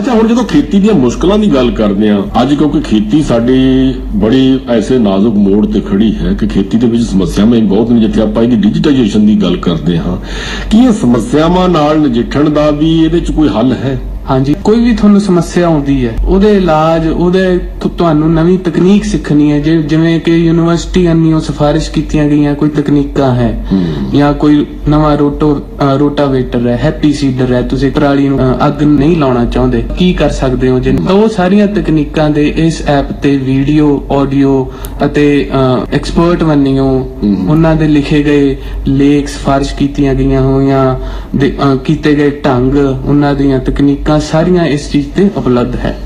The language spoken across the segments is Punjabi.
ਅੱਛਾ, ਹੁਣ ਜਦੋਂ ਖੇਤੀ ਦੀਆਂ ਮੁਸ਼ਕਲਾਂ ਦੀ ਗੱਲ ਕਰਦੇ ਆ ਅੱਜ ਕਿਉਂਕਿ ਖੇਤੀ ਸਾਡੇ ਬੜੇ ਐਸੇ ਨਾਜ਼ੁਕ ਮੋੜ ਤੇ ਖੜੀ ਹੈ ਕਿ ਖੇਤੀ ਦੇ ਵਿੱਚ ਸਮੱਸਿਆਵਾਂ ਹੀ ਬਹੁਤ ਨੇ। ਜਿੱਥੇ ਆਪਾਂ ਇਹਦੀ ਡਿਜੀਟਾਈਜੇਸ਼ਨ ਦੀ ਗੱਲ ਕਰਦੇ ਹਾਂ, ਕੀ ਇਹ ਸਮੱਸਿਆਵਾਂ ਨਾਲ ਨਜਿੱਠਣ ਦਾ ਵੀ ਇਹਦੇ 'ਚ ਕੋਈ ਹੱਲ ਹੈ? ਹਾਂਜੀ। ਕੋਈ ਵੀ ਤੁਹਾਨੂੰ ਸਮੱਸਿਆ ਆਉਂਦੀ ਹੈ ਉਹਦੇ ਇਲਾਜ ਉਹਦੇ ਤੁਹਾਨੂੰ ਨਵੀਂ ਤਕਨੀਕ ਸਿੱਖਣੀ ਹੈ ਜਿਵੇਂ ਕਿ ਯੂਨੀਵਰਸਿਟੀਆਂ ਨੂੰ ਸਿਫਾਰਿਸ਼ ਕੀਤੀਆਂ ਗਈਆਂ ਕੋਈ ਤਕਨੀਕਾਂ ਹੈ ਜਾਂ ਕੋਈ ਨਵਾਂ ਰੋਟੋ ਰੋਟਾਵੇਟਰ ਹੈ ਹੈਪੀ ਸੀਡਰ ਹੈ ਤੁਸੀਂ ਪਰਾਲੀ ਨੂੰ ਅੱਗ ਨਹੀਂ ਲਾਉਣਾ ਚਾਹੁੰਦੇ ਕੀ ਕਰ ਸਕਦੇ ਹੋ ਜੇ ਉਹ ਸਾਰੀਆਂ ਤਕਨੀਕਾਂ ਦੇ ਇਸ ਐਪ ਤੇ ਵੀਡੀਓ ਆਡੀਓ ਅਤੇ ਐਕਸਪਰਟ ਬੰਨਿਓ ਉਹਨਾਂ ਦੇ ਲਿਖੇ ਗਏ ਲੇਖ ਸਿਫਾਰਿਸ਼ ਕੀਤੀਆਂ ਗਈਆਂ ਹੋਈਆਂ ਕੀਤੇ ਗਏ ਢੰਗ ਉਹਨਾਂ ਦੀਆਂ ਤਕਨੀਕਾਂ ਸਾਰੀਆਂ ਇਸ ਚੀਜ਼ ਤੇ ਉਪਲਬਧ ਹੈ।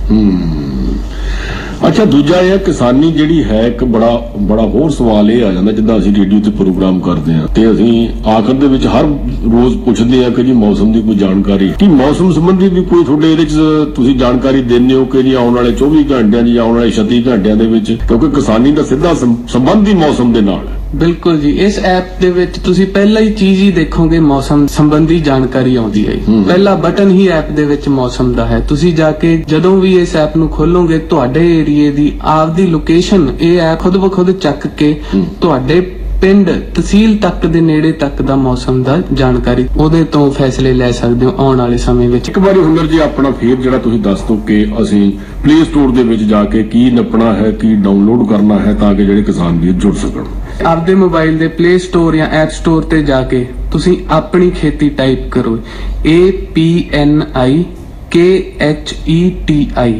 ਅੱਛਾ, ਦੂਜਾ ਇਹ ਕਿਸਾਨੀ ਜਿਹੜੀ ਹੈ, ਇੱਕ ਬੜਾ ਬੜਾ ਹੋਰ ਸਵਾਲ ਇਹ ਆ ਜਾਂਦਾ, ਜਿੱਦਾਂ ਅਸੀਂ ਰੇਡੀਓ ਤੇ ਪ੍ਰੋਗਰਾਮ ਕਰਦੇ ਹਾਂ, ਤੇ ਅਸੀਂ ਆਖਰ ਦੇ ਵਿੱਚ ਹਰ ਰੋਜ਼ ਪੁੱਛਦੇ ਹਾਂ ਕਿ ਜੀ ਮੌਸਮ ਦੀ ਕੋਈ ਜਾਣਕਾਰੀ। ਕੀ ਮੌਸਮ ਸੰਬੰਧੀ ਵੀ ਕੋਈ ਤੁਹਾਡੇ ਇਹਦੇ ਚ ਤੁਸੀਂ ਜਾਣਕਾਰੀ ਦਿੰਦੇ ਹੋ ਕਿ ਜੀ ਆਉਣ ਵਾਲੇ 24 ਘੰਟਿਆਂ 'ਚ ਆਉਣ ਵਾਲੇ 36 ਘੰਟਿਆਂ ਦੇ ਵਿੱਚ? ਕਿਉਂਕਿ ਕਿਸਾਨੀ ਦਾ ਸਿੱਧਾ ਸੰਬੰਧ ਹੀ ਮੌਸਮ ਦੇ ਨਾਲ ਹੈ। ਬਿਲਕੁਲ ਜੀ। ਇਸ ਐਪ ਦੇ ਵਿੱਚ ਤੁਸੀਂ ਪਹਿਲਾਂ ਹੀ ਚੀਜ਼ ਹੀ ਦੇਖੋਗੇ ਮੌਸਮ ਸੰਬੰਧੀ ਜਾਣਕਾਰੀ ਆਉਂਦੀ ਹੈ। ਪਹਿਲਾ ਬਟਨ ਹੀ ਐਪ ਦੇ ਵਿੱਚ ਮੌਸਮ ਦਾ ਹੈ। ਤੁਸੀਂ ਜਾ ਕੇ ਜਦੋਂ ਵੀ ਇਸ ਐਪ ਨੂੰ ਖੋਲੋਗੇ ਤੁਹਾਡੇ ਏਰੀਏ ਦੀ ਆਪਦੀ ਲੋਕੇਸ਼ਨ ਇਹ ਐਪ ਖੁਦ ਬਖੁਦ ਚੱਕ ਕੇ ਤੁਹਾਡੇ ਪਿੰਡ ਤਹਿਸੀਲ ਤੱਕ ਦੇ ਨੇੜੇ ਤੱਕ ਦਾ ਮੌਸਮ ਦਾ ਜਾਣਕਾਰੀ ਉਹਦੇ ਤੋਂ ਫੈਸਲੇ ਲੈ ਸਕਦੇ ਹੋ ਆਉਣ ਵਾਲੇ ਸਮੇਂ ਵਿੱਚ। ਇੱਕ ਵਾਰੀ ਹੁਨਰ ਜੀ ਆਪਣਾ ਫੇਰ ਜਿਹੜਾ ਤੁਸੀਂ ਦੱਸ ਦਿਓ ਕਿ ਅਸੀਂ ਪਲੇ ਸਟੋਰ ਦੇ ਵਿੱਚ ਜਾ ਕੇ ਕੀ ਨੱਪਣਾ ਹੈ ਕੀ ਡਾਊਨਲੋਡ ਕਰਨਾ ਹੈ ਤਾਂ ਕਿ ਜਿਹੜੇ ਕਿਸਾਨ ਵੀਰ ਜੁੜ ਸਕਣ। ਆਪਦੇ ਮੋਬਾਈਲ ਦੇ ਪਲੇ ਸਟੋਰ ਜਾਂ ਐਪ ਸਟੋਰ ਤੇ ਜਾ ਕੇ ਤੁਸੀਂ ਆਪਣੀ ਖੇਤੀ ਟਾਈਪ ਕਰੋ। A P N I K H E T I।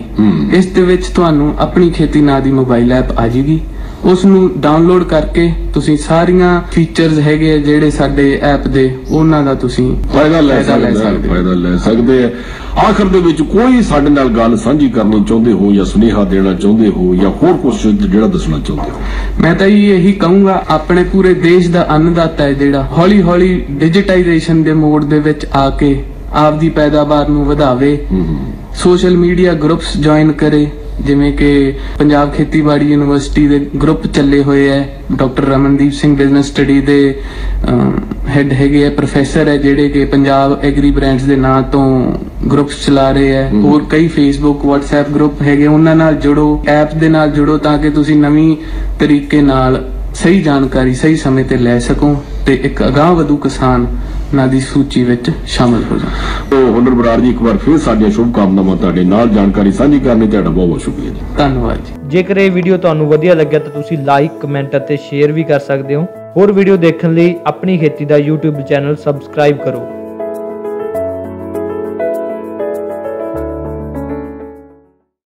ਇਸ ਦੇ ਵਿੱਚ ਤੁਹਾਨੂੰ ਆਪਣੀ ਖੇਤੀ ਨਾਂ ਦੀ ਮੋਬਾਈਲ ਐਪ ਆ ਜਾਏਗੀ। ਉਸ ਨੂੰ ਡਾਊਨਲੋਡ ਕਰਕੇ ਤੁਸੀਂ ਸਾਰੀਆਂ ਫੀਚਰਸ ਹੈਗੇ ਆ ਜਿਹੜੇ ਸਾਡੇ ਐਪ ਦੇ ਉਹਨਾਂ ਦਾ ਤੁਸੀਂ ਫਾਇਦਾ ਲੈ ਸਕਦੇ। ਫਾਇਦਾ ਲੈ ਸਕਦੇ ਆ। ਆਖਰ ਦੇ ਵਿੱਚ ਕੋਈ ਸਾਡੇ ਨਾਲ ਗੱਲ ਸਾਂਝੀ ਕਰਨੀ ਚਾਹੁੰਦੇ ਹੋ ਜਾਂ ਸੁਨੇਹਾ ਦੇਣਾ ਚਾਹੁੰਦੇ ਹੋ ਜਾਂ ਹੋਰ ਕੁਝ ਜਿਹੜਾ ਦੱਸਣਾ ਚਾਹੁੰਦੇ ਹੋ? ਮੈਂ ਤਾਂ ਜੀ ਇਹੀ ਕਹੂੰਗਾ ਆਪਣੇ ਪੂਰੇ ਦੇਸ਼ ਦਾ ਅੰਨਦਾਤਾ ਹੈ ਜਿਹੜਾ। ਹੌਲੀ ਹੌਲੀ ਡਿਜੀਟਾਈਜੇਸ਼ਨ ਦੇ ਮੋਡ ਦੇ ਵਿੱਚ ਆ ਕੇ ਆਪਦੀ ਪੈਦਾਵਾਰ ਨੂੰ ਵਧਾਵੇ। ਸੋਸ਼ਲ ਮੀਡੀਆ ਗਰੁੱਪਸ ਜੁਆਇਨ ਕਰੇ। ਜਿਵੇਂ ਕਿ ਪੰਜਾਬ ਖੇਤੀਬਾੜੀ ਯੂਨੀਵਰਸਿਟੀ ਦੇ ਗਰੁੱਪ ਚੱਲੇ ਹੋਏ ਐ doctor Ramandeep Singh business study ਦੇ ਹੈੱਡ ਹੈਗੇ ਆ ਪ੍ਰੋਫੈਸਰ ਹੈ ਜਿਹੜੇ ਕਿ ਪੰਜਾਬ ਐਗਰੀ ਬ੍ਰਾਂਡਸ ਦੇ ਨਾਂ ਤੋਂ ਗਰੁੱਪਸ ਚਲਾ ਰਹੇ ਐ। ਹੋਰ ਕਈ ਫੇਸਬੁੱਕ WhatsApp ਗਰੁੱਪ ਹੈਗੇ ਉਹਨਾਂ ਨਾਲ ਜੁੜੋ ਐਪ ਦੇ ਨਾਲ ਜੁੜੋ ਤਾਂ ਕਿ ਤੁਸੀਂ ਨਵੀਂ ਤਰੀਕੇ ਨਾਲ ਸਹੀ ਜਾਣਕਾਰੀ ਸਹੀ ਸਮੇਂ ਤੇ ਲੈ ਸਕੋ ਤੇ ਇੱਕ ਅਗਾਂਹ ਵਧੂ ਕਿਸਾਨ ਨਾ ਦੀ ਸੂਚੀ ਵਿੱਚ ਸ਼ਾਮਲ ਹੋ ਜਾਓ ਤੋ ਹੁਨਰ ਬਰਾੜ ਜੀ ਇੱਕ ਵਾਰ ਫਿਰ ਸਾਡੀਆਂ ਸ਼ੁਭ ਕਾਮਨਾਵਾਂ ਤੁਹਾਡੇ ਨਾਲ ਜਾਣਕਾਰੀ ਸਾਂਝੀ ਕਰਨ ਲਈ ਤੁਹਾਡਾ ਬਹੁਤ ਬਹੁਤ ਸ਼ੁਕਰੀਆ ਜੀ। ਧੰਨਵਾਦ ਜੀ। ਜੇਕਰ ਇਹ ਵੀਡੀਓ ਤੁਹਾਨੂੰ ਵਧੀਆ ਲੱਗਿਆ ਤਾਂ ਤੁਸੀਂ ਲਾਈਕ ਕਮੈਂਟ ਅਤੇ ਸ਼ੇਅਰ ਵੀ ਕਰ ਸਕਦੇ ਹੋ। ਹੋਰ ਵੀਡੀਓ ਦੇਖਣ ਲਈ ਆਪਣੀ ਖੇਤੀ ਦਾ YouTube ਚੈਨਲ ਸਬਸਕ੍ਰਾਈਬ ਕਰੋ।